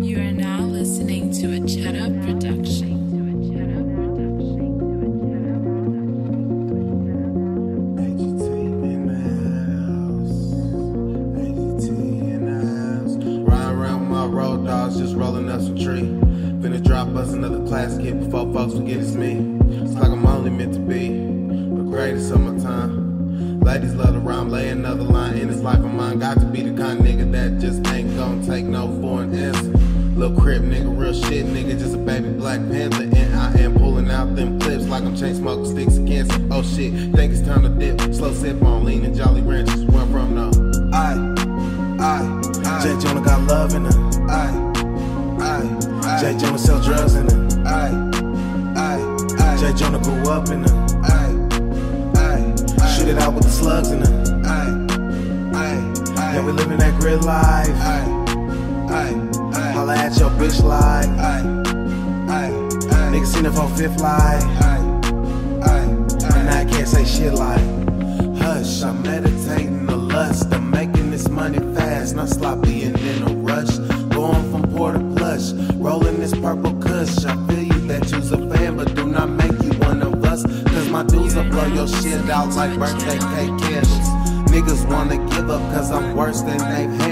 You are now listening to a Chet Up production. Road dogs, just rolling up some tree. Finna drop us another classic hit before folks forget it's me. It's like I'm only meant to be the greatest of my time. Ladies love to rhyme, lay another line in this life of mine. Got to be the kind of nigga that just Crip nigga, real shit nigga, just a baby Black Panther. And I am pulling out them clips like I'm chain smoking sticks cancer. Oh shit, think it's time to dip. Slow sip on lean and Jolly Ranchers. Where I'm from, no. I, I, Jay Jonah got love in her. I, I, Jay Jonah sell drugs in her. I, I, Jay Jonah grew up in her. I, I, shoot it out with the slugs in her. I, I, yeah, we living that grid life. I, I, holla at your bitch like. Nigga seen it for fifth life. I, I, can't say shit like. Hush, I'm meditating the lust. I'm making this money fast, not sloppy and in a rush. Going from poor to plush, rolling this purple kush. I feel you that you's a fan, but do not make you one of us. Cause my dudes will blow your shit out like birthday cake candles. Niggas wanna give up cause I'm worse than handled.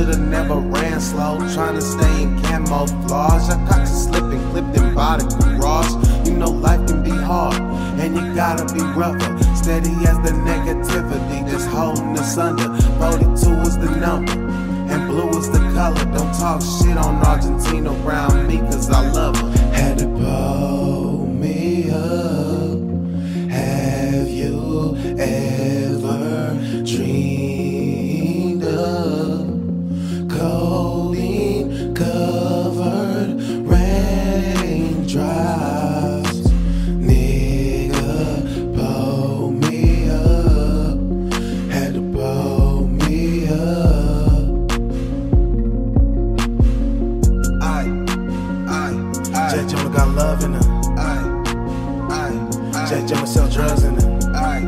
Should've never ran slow, trying to stay in camouflage. I caught you slipping, clipped in by the garage. You know life can be hard, and you gotta be rougher. Steady as the negativity that's holding us under. 42 is the number, and blue is the color. Don't talk shit on Argentina around me, cause I love her. Had to pull me up. I, I. Jay Jonah got love in her. I, I, Jay Jonah sell drugs in her. I,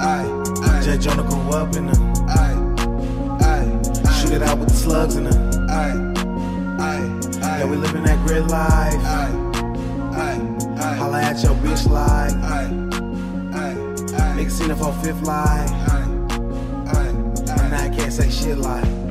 I, Jay Jonah grew up in her. Shoot it out with the slugs in her. Yeah, we living that grid life. Holla at your bitch I, nigga seen it for fifth life. I, I can't say shit like.